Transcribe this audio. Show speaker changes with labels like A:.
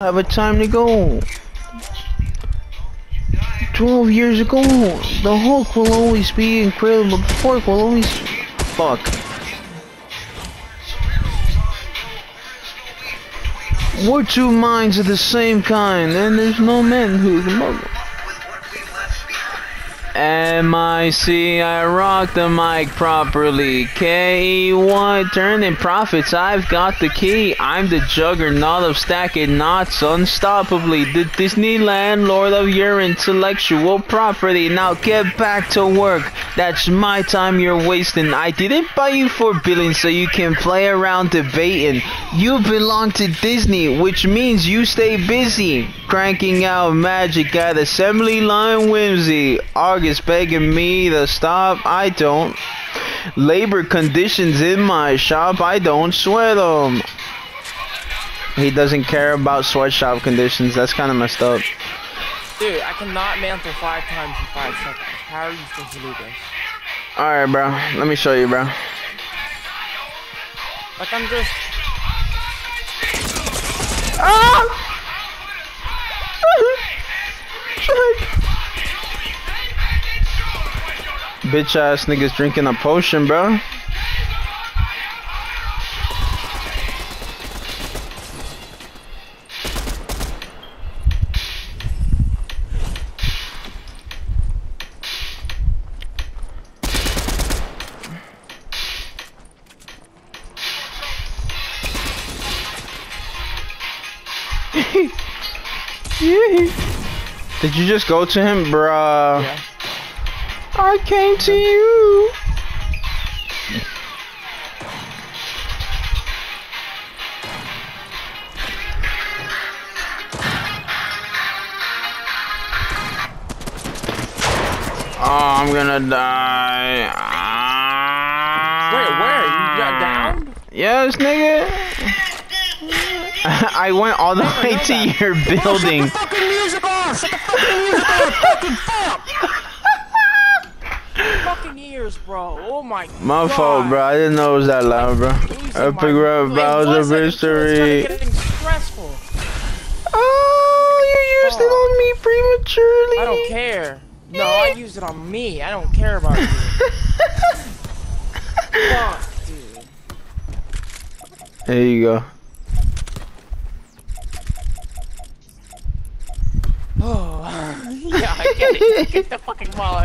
A: have a time to go. 12 years ago, the Hulk will always be incredible, the Fork will always... Fuck. We're two minds of the same kind, and there's no man who can mug M-I-C, I rock the mic properly. K-E-Y, turning profits, I've got the key. I'm the juggernaut of stacking knots unstoppably. The Disneyland lord of your intellectual property. Now get back to work. That's my time you're wasting. I didn't buy you for billing so you can play around debating. You belong to Disney, which means you stay busy. Cranking out magic at assembly line whimsy. August is begging me to stop, I don't. Labor conditions in my shop, I don't sweat them. He doesn't care about sweatshop conditions. That's kind of messed up.
B: Dude, I cannot mantle five times in five seconds. How are you supposed to do this?
A: Alright, bro. Let me show you, bro.
B: Like, I'm just...
A: Bitch ass niggas drinking a potion, bro. Did you just go to him, bruh? Yeah. I came to you. Oh, I'm gonna die.
B: Wait, where? You got ah. down?
A: Yes, nigga. I went all the way to that. your building.
B: Shut the fucking music off! Shut the fucking music off! fucking fuck! Ears, bro. Oh my,
A: my
B: God.
A: fault, bro. I didn't know it was that loud, bro. Epic rap Bowser victory.
B: stressful.
A: Oh, you used oh. it on me prematurely.
B: I don't care. No, I used it on me. I don't care about you. Fuck, dude.
A: There you go.
B: Oh, yeah, I get it. Get the fucking ball.